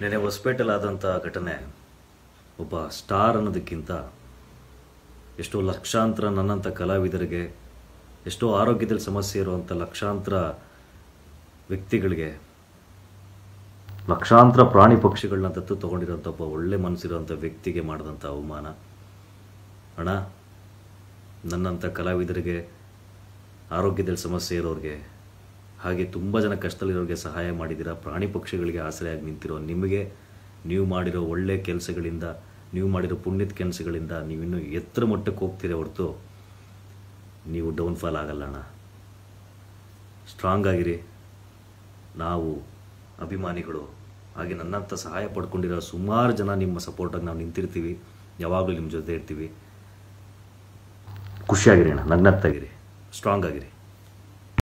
ನೆನೆ ಹೊಸಪೇಟೆಲ್ ಆದಂಥ ಘಟನೆ, ಒಬ್ಬ ಸ್ಟಾರ್ ಅನ್ನೋದಕ್ಕಿಂತ ಎಷ್ಟೋ ಲಕ್ಷಾಂತರ ನನ್ನಂಥ ಕಲಾವಿದರಿಗೆ, ಎಷ್ಟೋ ಆರೋಗ್ಯದಲ್ಲಿ ಸಮಸ್ಯೆ ಇರುವಂಥ ಲಕ್ಷಾಂತರ ವ್ಯಕ್ತಿಗಳಿಗೆ, ಲಕ್ಷಾಂತರ ಪ್ರಾಣಿ ಪಕ್ಷಿಗಳನ್ನ ದತ್ತು ತೊಗೊಂಡಿರೋಂಥ ಒಬ್ಬ ಒಳ್ಳೆ ಮನಸ್ಸಿರುವಂಥ ವ್ಯಕ್ತಿಗೆ ಮಾಡಿದಂಥ ಅವಮಾನ. ಅಣ್ಣ, ನನ್ನಂಥ ಕಲಾವಿದರಿಗೆ, ಆರೋಗ್ಯದಲ್ಲಿ ಸಮಸ್ಯೆ ಇರೋರಿಗೆ ಹಾಗೆ ತುಂಬ ಜನ ಕಷ್ಟದಲ್ಲಿರೋರಿಗೆ ಸಹಾಯ ಮಾಡಿದ್ದೀರಾ ಪ್ರಾಣಿ ಪಕ್ಷಿಗಳಿಗೆ ಆಸರೆಯಾಗಿ ನಿಂತಿರೋ ನಿಮಗೆ? ನೀವು ಮಾಡಿರೋ ಒಳ್ಳೆ ಕೆಲಸಗಳಿಂದ, ನೀವು ಮಾಡಿರೋ ಪುಣ್ಯದ ಕೆಲಸಗಳಿಂದ ನೀವಿನ್ನೂ ಎತ್ತರ ಮಟ್ಟಕ್ಕೆ ಹೋಗ್ತೀರ ಹೊರತು ನೀವು ಡೌನ್ಫಾಲ್ ಆಗಲ್ಲ ಅಣ್ಣ. ಸ್ಟ್ರಾಂಗ್ ಆಗಿರಿ. ನಾವು ಅಭಿಮಾನಿಗಳು. ಹಾಗೆ ನನ್ನಂಥ ಸಹಾಯ ಪಡ್ಕೊಂಡಿರೋ ಸುಮಾರು ಜನ ನಿಮ್ಮ ಸಪೋರ್ಟಾಗಿ ನಾವು ನಿಂತಿರ್ತೀವಿ. ಯಾವಾಗಲೂ ನಿಮ್ಮ ಜೊತೆ ಇರ್ತೀವಿ. ಖುಷಿಯಾಗಿರಿ ಅಣ್ಣ ನಗ್ನಗ್ತಾಗಿರಿ ಸ್ಟ್ರಾಂಗ್ ಆಗಿರಿ.